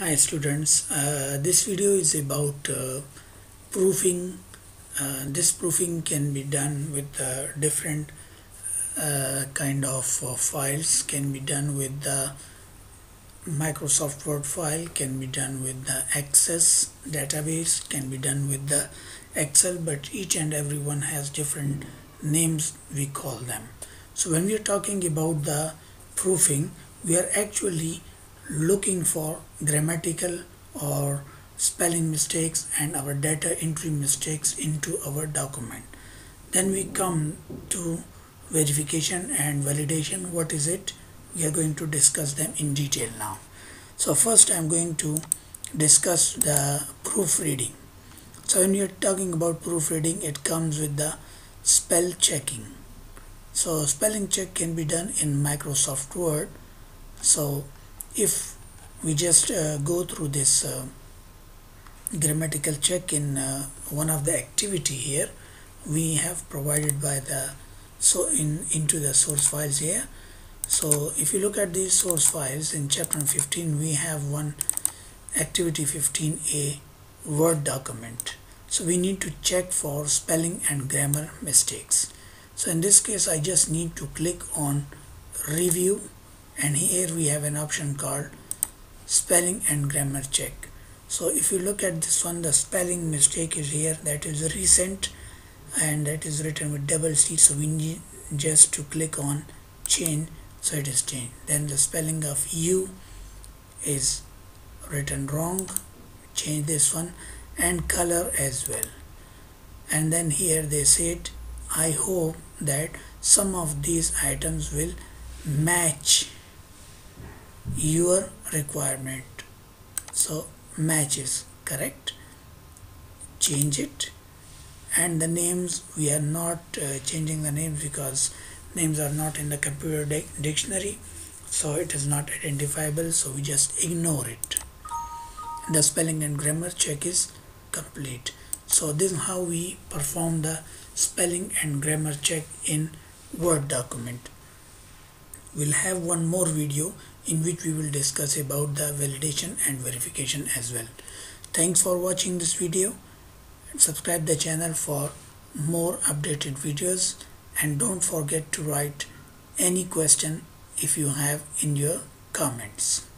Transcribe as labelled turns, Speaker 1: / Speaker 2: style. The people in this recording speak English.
Speaker 1: Hi students, uh, this video is about uh, proofing. Uh, this proofing can be done with uh, different uh, kind of uh, files, can be done with the Microsoft Word file, can be done with the Access database, can be done with the Excel, but each and every one has different names we call them. So when we are talking about the proofing, we are actually looking for grammatical or spelling mistakes and our data entry mistakes into our document. Then we come to verification and validation. What is it? We are going to discuss them in detail now. So first i'm going to discuss the proofreading. So when you're talking about proofreading it comes with the spell checking. So spelling check can be done in microsoft word. So if we just uh, go through this uh, grammatical check in uh, one of the activity here we have provided by the so in into the source files here. So if you look at these source files in chapter 15 we have one activity 15a word document. So we need to check for spelling and grammar mistakes. So in this case I just need to click on review and here we have an option called spelling and grammar check. So if you look at this one the spelling mistake is here. That is recent and that is written with double C. So we need just to click on change so it is changed then the spelling of you is written wrong. Change this one. And color as well. And then here they said I hope that some of these items will match your requirement. So match is correct. Change it. And the names we are not uh, changing the names because names are not in the computer di dictionary. So it is not identifiable so we just ignore it. The spelling and grammar check is complete. So this is how we perform the spelling and grammar check in word document. We'll have one more video in which we will discuss about the validation and verification as well. Thanks for watching this video. Subscribe the channel for more updated videos. And don't forget to write any question if you have in your comments